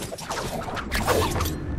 Let's go.